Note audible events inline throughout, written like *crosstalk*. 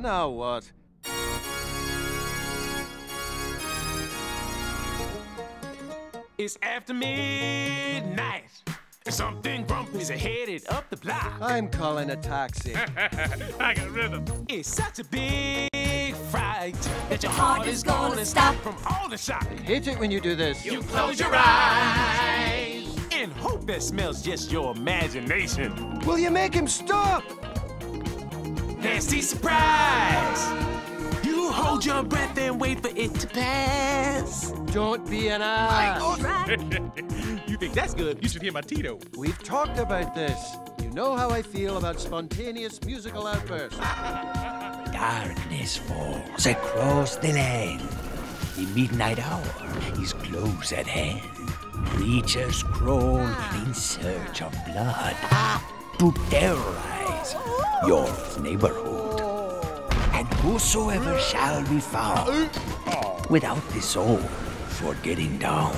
Now what? It's after midnight. And something grumpy's headed up the block. I'm calling a taxi. *laughs* I got rhythm. It's such a big fright that your heart heart is is gonna gonna stop. stop from all the shock. Hate it when you do this. You close your eyes and hope that smells just your imagination. Will you make him stop? Nasty surprise. You hold your breath and wait for it to pass. Don't be an ass. *laughs* you think that's good? You should hear my Tito. We've talked about this. You know how I feel about spontaneous musical outbursts. *laughs* Darkness falls across the land. The midnight hour is close at hand. Creatures crawl ah. in search of blood ah. To terrorize your neighborhood. And whosoever shall be found without the soul for getting down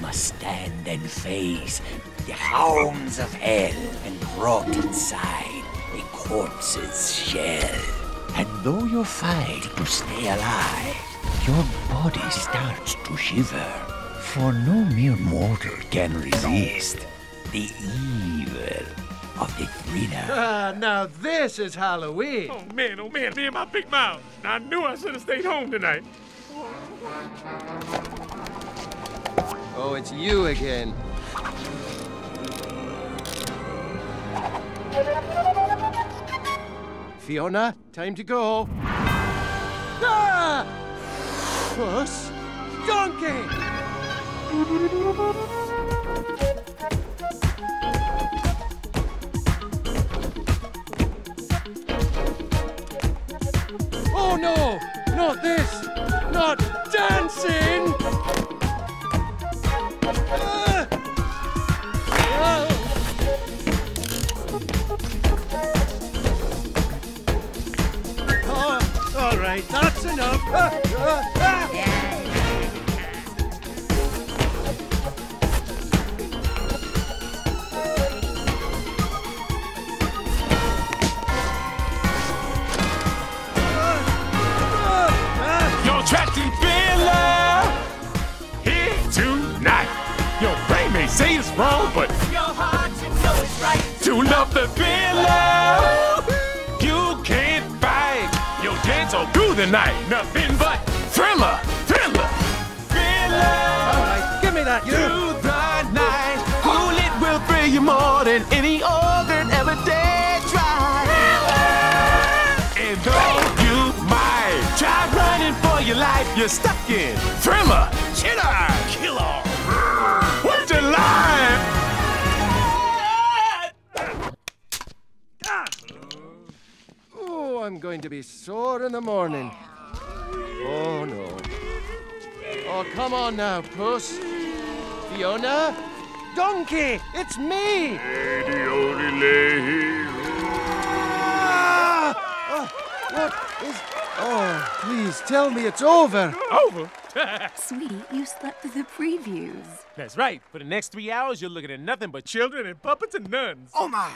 must stand and face the hounds of hell and brought inside a corpse's shell. And though you fight to stay alive, your body starts to shiver. For no mere mortal can resist the evil of the thriller. *laughs* Ah, now this is Halloween. Oh man, oh man, me and my big mouth. I knew I should have stayed home tonight. Oh, it's you again. Fiona, time to go. Ah! Puss! Donkey! No! Not this! Not dancing! Ah! Oh! Oh, all right, that's enough. Ah, dance all through the night. Nothing but thriller, thriller, thriller. right, give me that, you. Through the night, cool it will thrill you more than any organ ever did try. And though you might try running for your life, you're stuck in thriller, killer, going to be sore in the morning. Oh, no. Oh, come on now, Puss. Fiona? Donkey! It's me! Ah! Oh, what is. Oh, please tell me it's over. Over. *laughs* Sweetie, you slept through the previews. That's right. For the next three hours, you're looking at nothing but children and puppets and nuns. Oh my!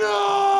No!